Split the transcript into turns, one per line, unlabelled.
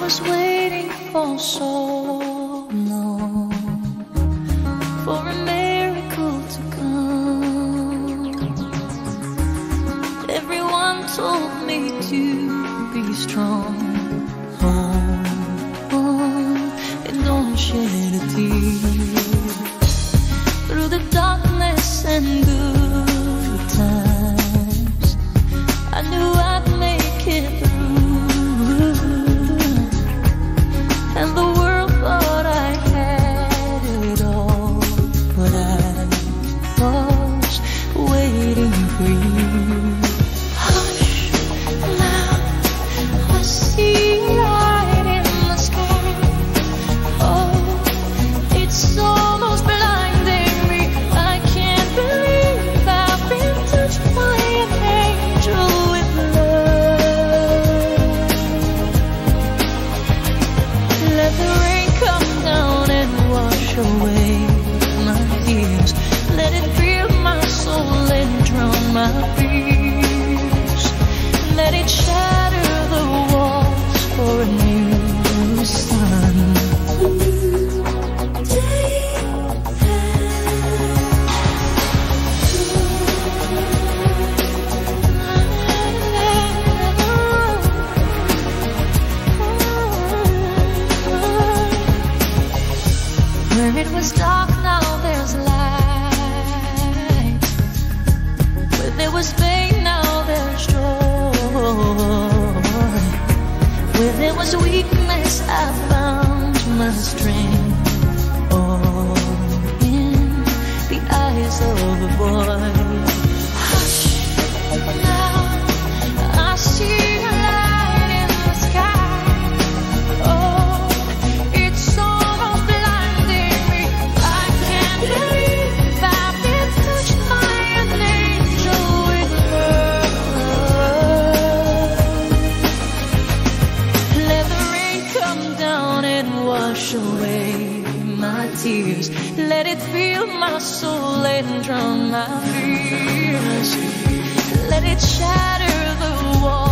was waiting for so long for a miracle to come. Everyone told me to be strong. was dark, now there's light. Where there was pain, now there's joy. Where there was weakness. tears. Let it fill my soul and drown my fears. Let it shatter the wall.